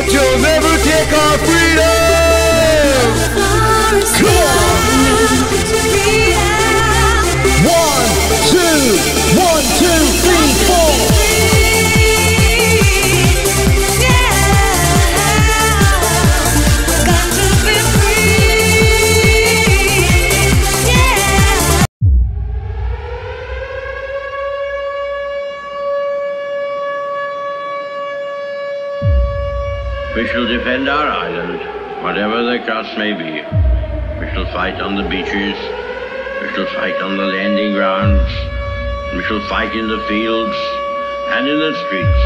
but you'll never take our freedom. Come on. We shall defend our island, whatever the cost may be. We shall fight on the beaches. We shall fight on the landing grounds. We shall fight in the fields and in the streets.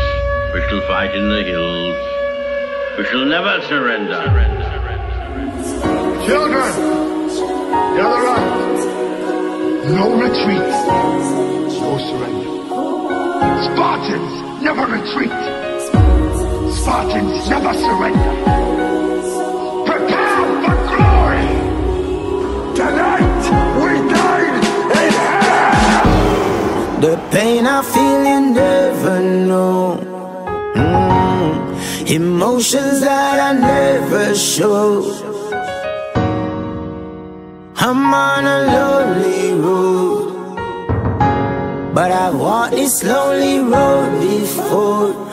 We shall fight in the hills. We shall never surrender. Children, gather up. No retreat, no surrender. Spartans never retreat. Spartans never surrender. Prepare for glory. Tonight we hell. The pain I feel you never know. Mm. Emotions that I never show. I'm on a lonely road. But I've walked this lonely road before.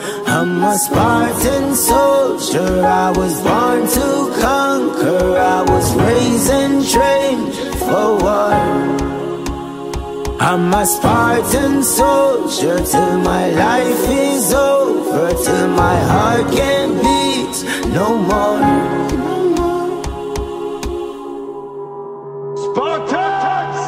I'm a Spartan soldier. I was born to conquer. I was raised and trained for war. I'm a Spartan soldier till my life is over, till my heart can't beat no more. Spartans,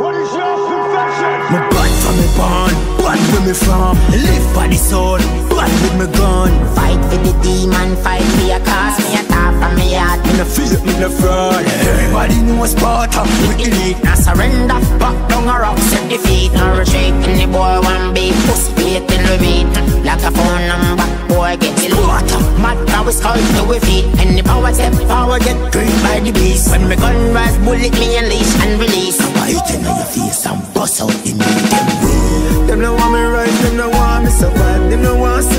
what is your confession? Me bad from me born, bad where me from Live by the soul, bad with me gun. Fight for the demon, fight for your cause. Me a talk from me heart. Me no fear, me no fraud Everybody know Sparta, we elite Now surrender, back down a rock, set the feet. No retreat, any boy want be Pussy wait till we beat Like a phone number, boy get the water Mad how we skull to we feet Any power step forward, get green by the beast. When me gun rise, bullet me unleash and release. I Bite in your face and bust out the knee Them Them no want me rise, them no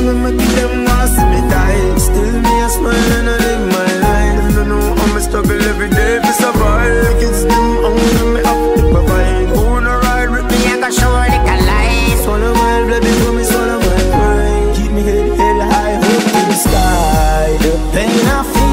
no me make it, them want see me die Still me a smile and I live my life. Them no know how me struggle every day to survive. Kids them hungry, me have to provide Who wanna ride with me? Me a go show like a light Swallow my blood before me swallow my pride. Keep me head held high, hope to the sky. The pain I feel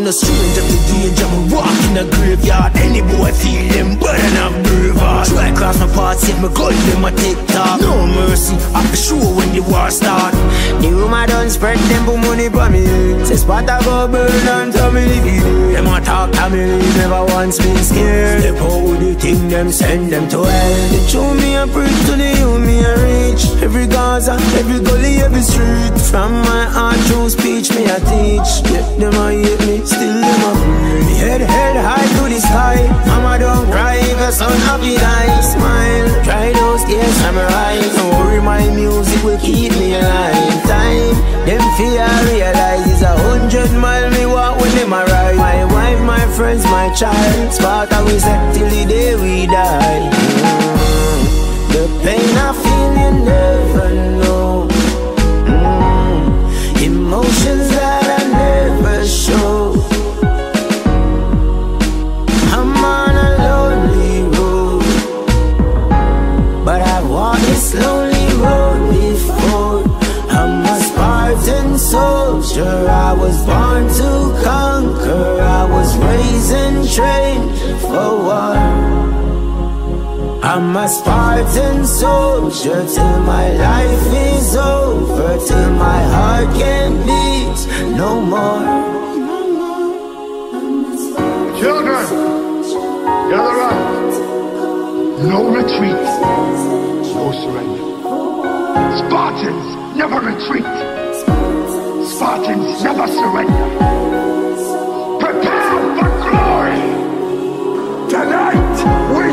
Spartan no stranger to danger Me walk in the graveyard. Any boy feel them better than brave heart Try cross my path Save me gun them a tick tock No mercy I be sure when the war start. The rumor done spread them put money for me. Say Sparta go burn and tell me the video Them a talk to me Never once been scared. Step out the thing Them send them to hell. They show me a preach to the you me a reach. Every Gaza, every gully, every street. From my heart through speech me a teach. Yet them a hate me, still a pray Me head head high to the sky. Mama don't cry, cause son happy die Smile, try those tears from my eyes Don't worry, my music will keep me alive. Time, them fear realize It's a hundred mile me walk when them arrive My wife, my friends, my child. Sparta we set till the day we die. Mm. The pain I feel for war I'm a Spartan soldier till my life is over, till my heart can't beat no more. Children, gather up. No retreat, no surrender. Spartans never retreat. Spartans never surrender. For glory! Tonight, we